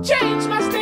Change my state.